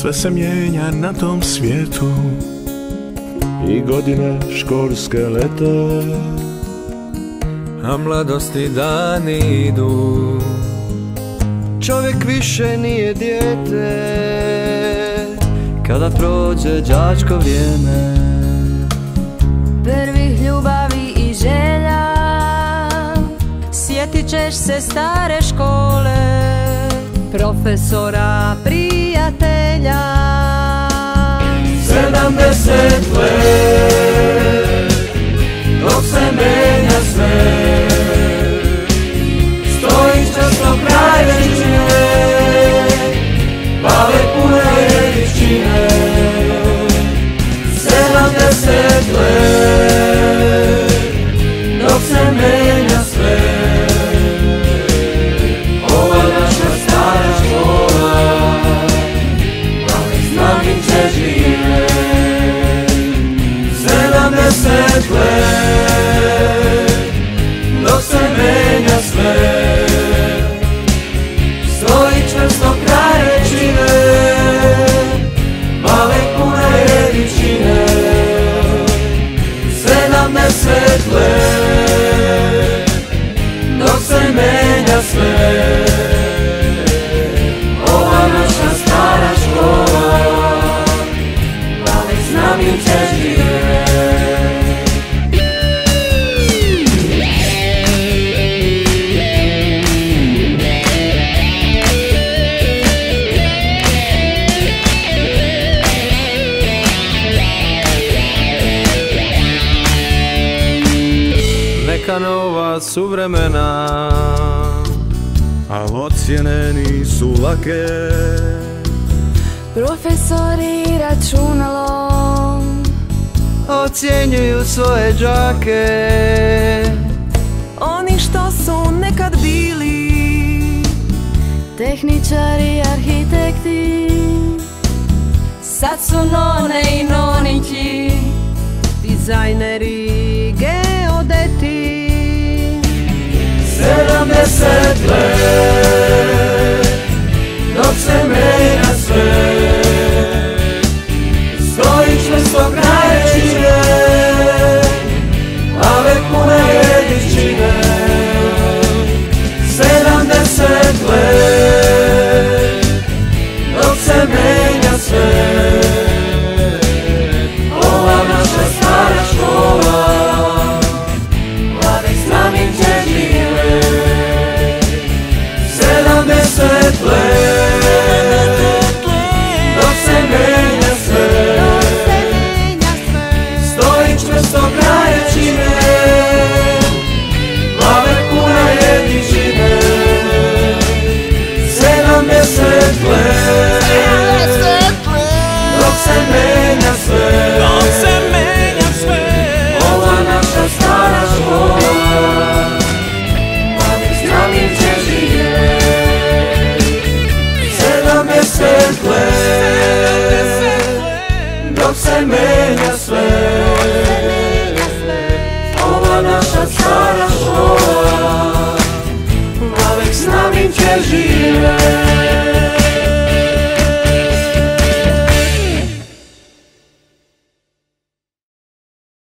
Sve se mijenja na tom svijetu. I godine školske lete. A mladosti dani idu. Čovjek više nije dijete. Kada prođe đačko vrijeme. Prvih ljubavi i želja. Sjetit ćeš se stare škole Profesora, Se dan de se fue. Amen. Neka nova su vremena Al ocjene nisu lake. Profesori računalom Ocjenjuju svoje džake Oni što su nekad bili Tehničari, arhitekti Sad su none i nonići Dizajneri, settlers. Amen.